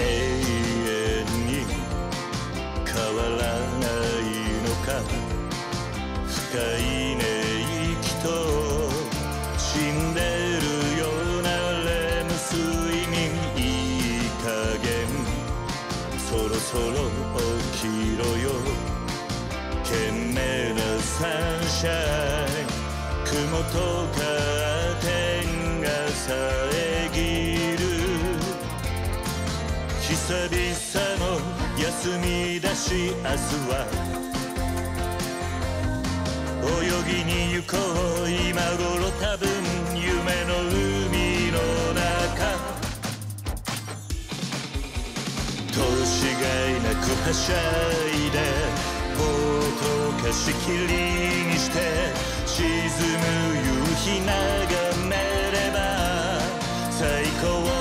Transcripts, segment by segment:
永遠に変わらないのか深いね息と死んでるようなレム睡眠いい加減そろそろ起きろよ懸命なサンシャイン雲とカーテンがさえ久々の休みだし明日は。泳ぎに行こう今頃多分夢の海の中。投資がいなくはしゃいでボート貸し切りにして沈む夕日眺めれば最高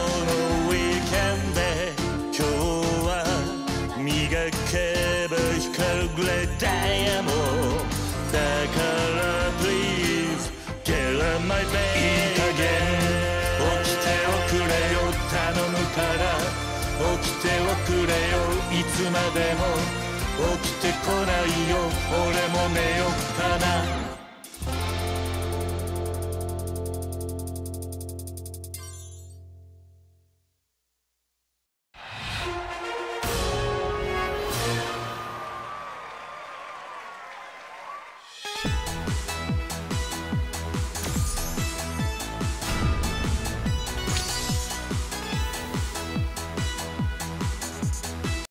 起きておくれよ。いつまでも起きてこないよ。俺も